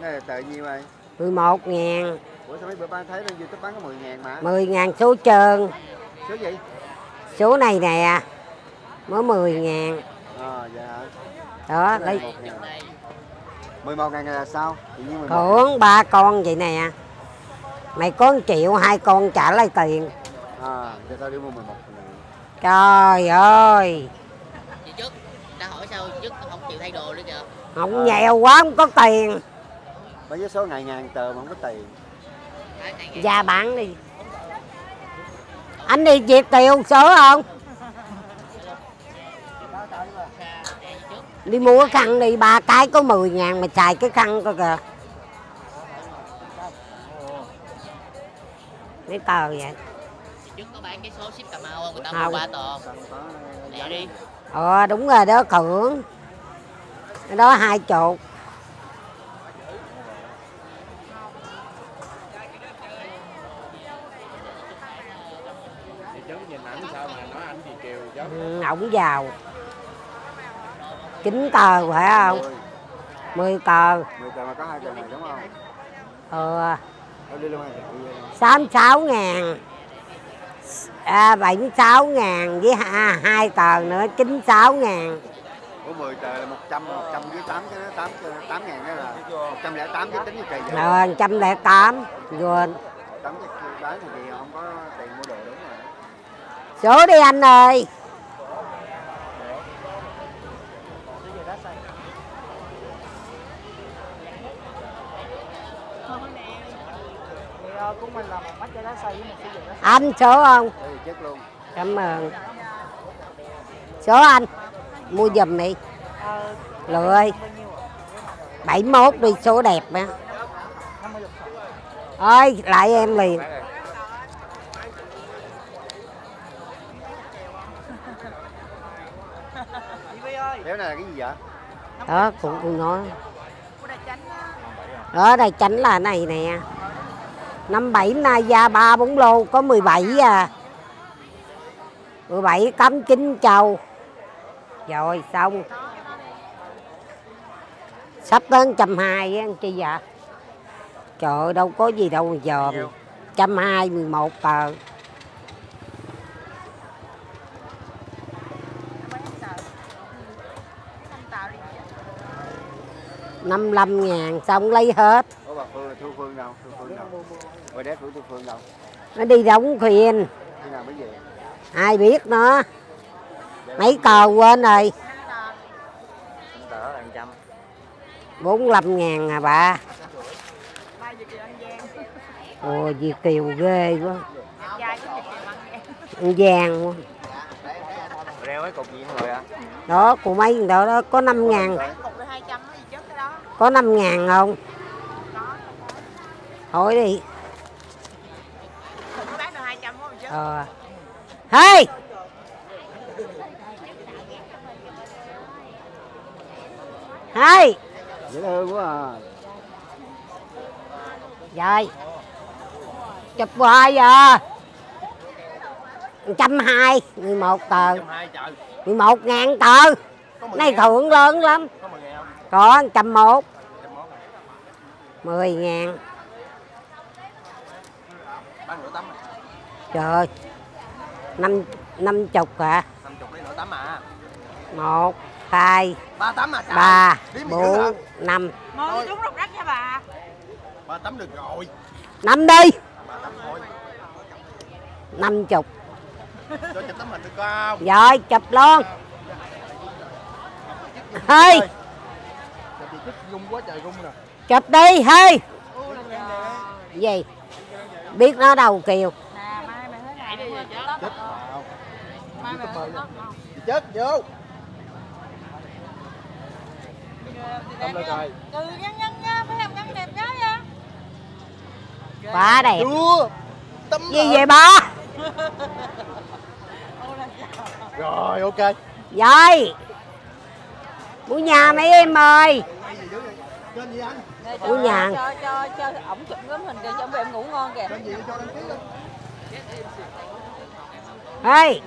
Này tờ nhiêu ơi 11 ngàn. Ủa sao mấy bữa ba thấy lên youtube bán có 10 ngàn mà? 10 ngàn số trơn. Số gì? Số này nè mới 10 ngàn. Ờ dạ hả? Đó lấy 11 ngàn. 11 ngàn là sao? Tự nhiên 11 thưởng ba con vậy nè. Mày có 1 triệu hai con trả lại tiền. À cho tao đi mua 11 ngàn. Trời ơi. Chị trước ta hỏi sao trước không chịu thay đồ nữa kìa. Không nghèo quá không có tiền Bán với số ngày ngàn tờ mà không có tiền. Dạ bạn bán đi. Anh đi Việt tiêu số không? Đi mua cái khăn đi, ba cái có 10 ngàn mà xài cái khăn coi kìa. Mấy tờ vậy? Trước có bán cái số ship cà mau không. Người ta mua ba tờ lẹ đi ờ đúng rồi đó thưởng cái đó hai chục. Ổng giàu. Chín tờ phải không? 10 mười tờ. 10 tờ mà có hai tờ này đúng không? Ờ đi luôn. 66 ngàn. À, 76 ngàn với hai, hai tờ nữa 96 ngàn. Ủa 10 tờ là 100 100 với 8 cái đó 8 8 ngàn đó là 108 cái tính kỳ vậy? Rồi 108 quên 8 cái bán thì không có tiền mua đồ đúng rồi. Số đi anh ơi của mình là một bát chai đá xay với một cái đá anh số không luôn. Cảm ơn. Số anh mua giùm đi lựa ơi. 71 đi số đẹp á ơi lại em liền. Béo này là cái gì vậy? Đó cũng cũng nói. Đó đây chánh là này nè năm bảy nay ra ba bốn lô có 17 à. 17 cắm chín châu rồi xong. Sắp tới trăm hai á anh chi dạ trời đâu có gì đâu dòm. Trăm hai mười một tờ năm mươi ngàn xong lấy hết Phương là Thu Phương đâu Thu Phương đâu Bà đét của Thu Phương đâu nó đi đóng khuyên Khi nào mới về? Ai biết nữa mấy cờ quên rồi. Trăm 45 ngàn à bà. Ồ Việt Kiều ghê quá. Ăn Giang quá. Đeo cái cục gì rồi à? Đó của mấy người đó, đó có 5 ngàn. Có 5 ngàn không Hỏi đi. Ờ. Hey! Hey! Dễ thương quá à. Rồi. Chụp hoài giờ. Trăm hai mười một tờ. Mười một ngàn tờ. Này thưởng lớn lắm. Có trăm một. Mười ngàn bán nửa tấm à trời ơi. Năm năm chục à năm chục lấy nửa tấm à? Một hai ba tấm à trời. ba bốn năm. Mời chúng rục rắc nha bà. Ba tấm được rồi. Năm đi. Ba tấm thôi. Năm chục. Cho chụp tấm hình được không? Rồi chụp luôn. Hey. Chụp chút rung quá trời rung nè. Chụp đi hey. Gì? Biết nó đâu kiều Nè mai mày thấy này đi chết vào Youtuber thấy Chị chết vô. Tấm lên rồi Ừ nhăn nhăn nha Phải làm nhăn đẹp gái nha quá đẹp. Chưa tấm gì vậy ba? Rồi ok. Rồi. Mua nhà mấy em ơi. Kênh gì anh? Của nhà. Cho cho cho ổng chụp tấm hình kìa cho em ngủ ngon kìa. Kênh gì cho đăng ký lên hey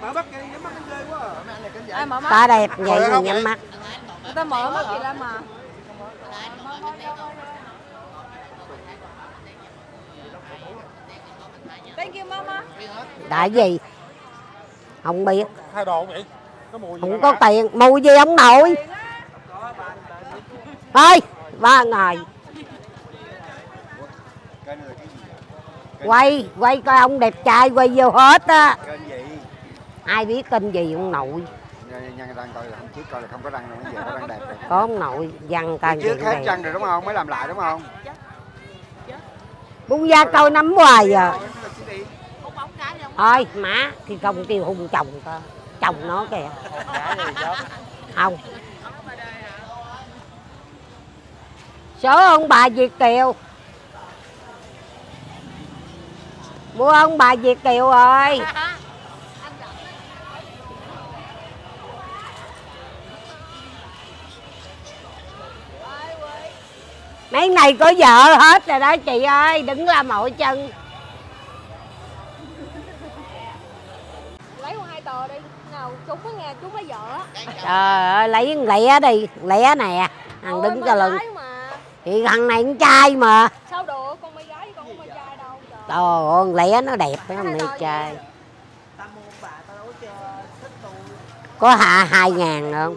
mở mắt đi nhắm mắt nó ghê quá à. này ta đẹp vậy mà không nhắm mắt ăn ta mở mắt gì ra mà Thank you mama Đại gì? Không biết, Hai đồ không vậy? Có mùi gì không có tiền. Mùi gì ông nội? Ơi, ba ngày. kênh rồi cái gì vậy? Quay, quay coi ông đẹp trai quay vô hết á. kênh gì Ai biết kênh gì ông nội? nhân đang coi là không chứ coi là không có răng đâu giờ có răng đẹp rồi Có ông nội văn can trước hết răng rồi đúng không mới làm lại đúng không Bung ra coi nắm hoài giờ. Đi. Thôi, má, thì không kêu hung chồng ta. Chồng nó kìa. Không. Số ông bà Việt Kiều. Mua ông bà Việt Kiều rồi. Mấy này có vợ hết rồi đó chị ơi, đừng làm mọi chân. lấy con hai tờ đi nào chú có nhà chú lấy vợ Trời ơi, lấy lẻ đi, lẻ nè. Thằng đứng cho mà Thì thằng này con trai mà. sao được con mấy gái con không mấy trời Trời ơi, lẻ nó đẹp phải không trai. gì? Có hạ hai ngàn không?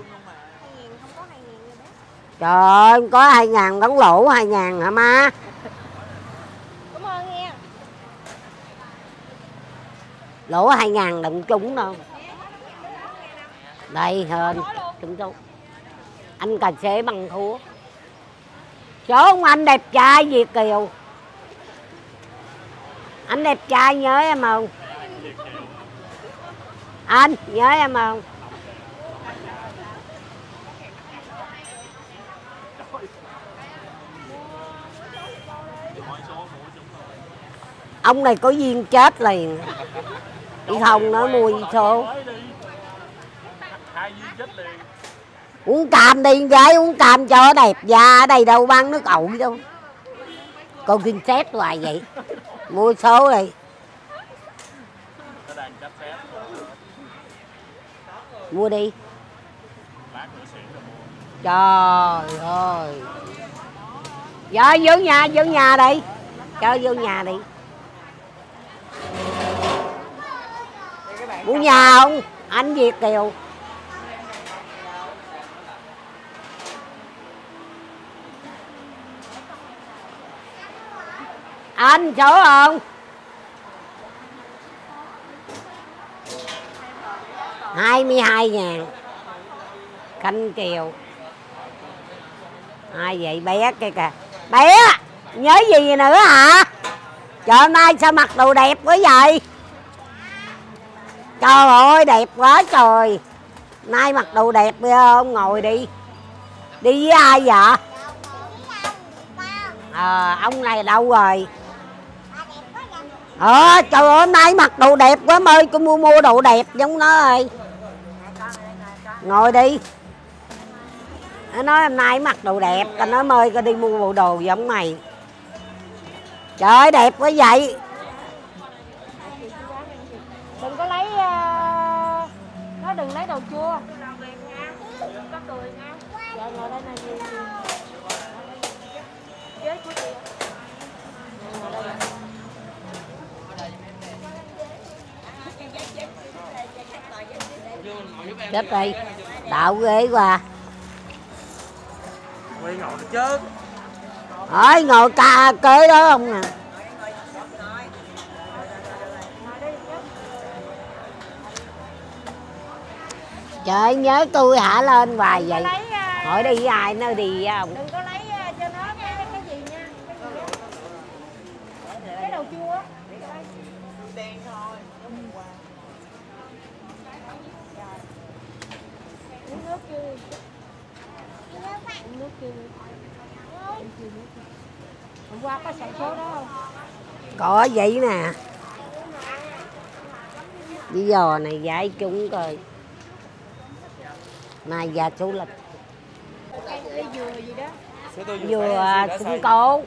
Trời ơi, có hai ngàn đóng lỗ hai ngàn hả má? cảm ơn nghe Lỗ hai ngàn đừng trúng đâu. Đây hên, trúng trúng. Anh cà xế bằng thua. Số ông anh đẹp trai Việt Kiều. Anh đẹp trai, nhớ em không? Anh, nhớ em không? Ông này có duyên chết liền. Đi không nó mua số. Uống cam đi gái uống cam cho đẹp da, ở đây đâu bán nước ẩu đâu con kinh xét hoài vậy mua số đi. Mua đi. Trời ơi. Dạ vô nhà vô nhà đi. Cho vô nhà đi. Mua nhà không? Anh việt kiều. Anh số không hai mươi hai ngàn. Canh kiều. Ai vậy? Bé kia kìa. Bé nhớ gì nữa hả? Trời hôm nay sao mặc đồ đẹp quá vậy? Trời ơi đẹp quá trời. Nay mặc đồ đẹp ghê không ngồi đi. Đi với ai vậy? Ờ ông này đâu rồi ờ trời ơi, hôm nay mặc đồ đẹp quá ơi cô mua mua đồ đẹp giống nó ơi. Ngồi đi. Nó nói hôm nay mặc đồ đẹp tao nói mời coi đi mua bộ đồ giống mày. Trời ơi, đẹp quá vậy. Đừng có lấy ờ, nó đừng lấy đồ chua. Có cười nha dạ ngồi đây này ghế của chị ngồi đây nè chết đi. Đạo ghế qua Quay ngồi chết. Ơi ngồi ca kế đó không nè trời nhớ tôi hả? Lên hoài vậy. Ờ, hỏi đi với ai nó đi với ông đừng có lấy ờ, cho nó cái cái gì nha cái đồ chua á. uống nước chưa hôm qua có sợi số đó không có vậy nè bây giờ này giải chúng coi nay số lịch cây dừa gì đó vừa sinh cố.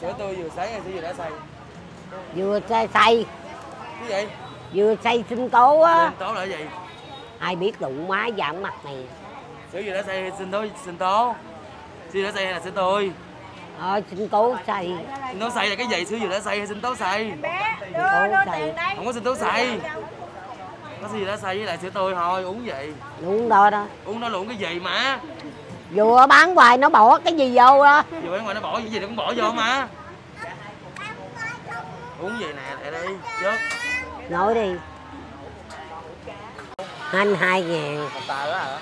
Sữa tôi vừa sấy hay sữa vừa đã xay? Vừa xay xay. Cái gì? vừa xay sinh cố á. Lên tố là gì? Ai biết đụng má giảm mặt này sữa gì đã xay xin tố xin tố đã xay hay là sữa tươi Ờ, xin tố xay. sinh tố xay là cái gì? Sữa gì đã xay hay sinh tố xay Xin tố xay. không có sinh tố xay có gì đã xay với lại sữa tươi thôi uống gì? Đúng đó đó. uống nó luôn cái gì mà? Vừa bán hoài nó bỏ cái gì vô đó. vừa ở ngoài nó bỏ cái gì nó cũng bỏ vô mà. Uống gì nè lại đi. Chết Nói đi. 22 ngàn. một tờ đó hả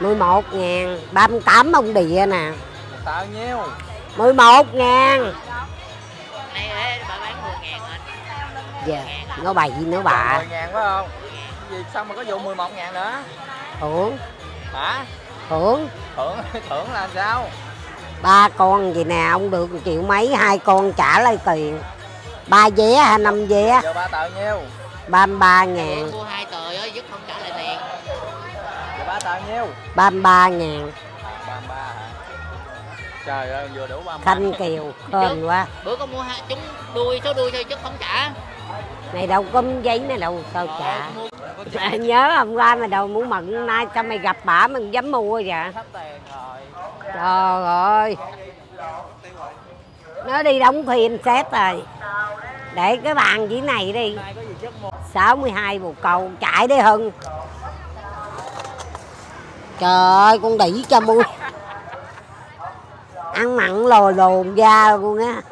11 ngàn. 38 ông địa nè. một tờ nhiêu 11 ngàn. này ê, bà bán 10 ngàn anh Dạ. Nó bày nó bà. 10 ngàn phải không gì sao mà có vụ 11 ngàn nữa Thưởng. hả Thưởng. thưởng thưởng là sao ba con gì nè ông được triệu mấy hai con trả lại tiền ba vé hay năm vé giờ ba tờ nhiêu ba mươi ba Bữa ngàn. Mua hai tờ á dứt không trả lại tiền. Giờ ba tờ nhiêu? ba mươi ba ngàn. ba ba hả? Trời ơi vừa đủ ba khanh kiều hên quá. bữa có mua hai chúng đuôi số đuôi thôi chứ không trả. Này đâu có giấy này đâu sao trả? mua Mày nhớ hôm qua mày đâu muốn mận nay sao mày gặp bả mình dám mua vậy? Thấp tiền rồi. Trời ơi. Nó đi đóng phim xét rồi. Để cái bàn chỉ này đi 62 một cầu chạy đi hưng. Trời ơi, con đỉ cho mui ăn mặn lồi lồn ra luôn á.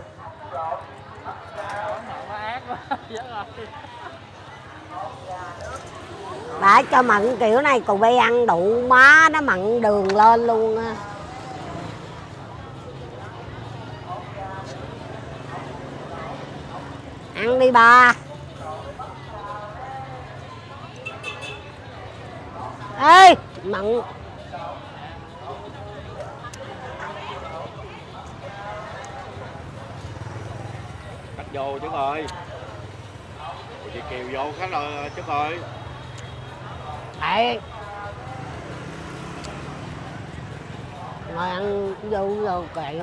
Nó bà cho mặn kiểu này cậu bay ăn đủ má nó mặn đường lên luôn á. Ăn đi ba. Ê mặn khách vô chứ ơi chị kiều vô khách rồi chứ ơi Đấy. Ngồi ăn vô vô kệ.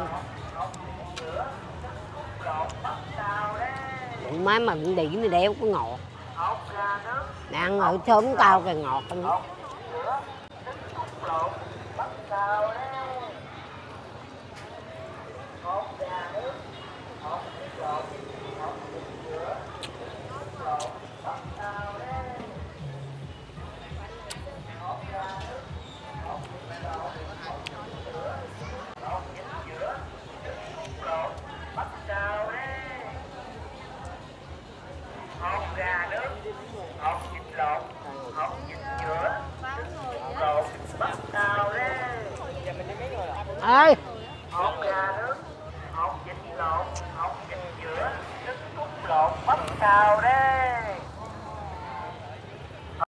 Bụng má mà bị đỉ này đéo có ngọt. Nè ăn ở sớm cao kìa ngọt lộn bắt sao đấy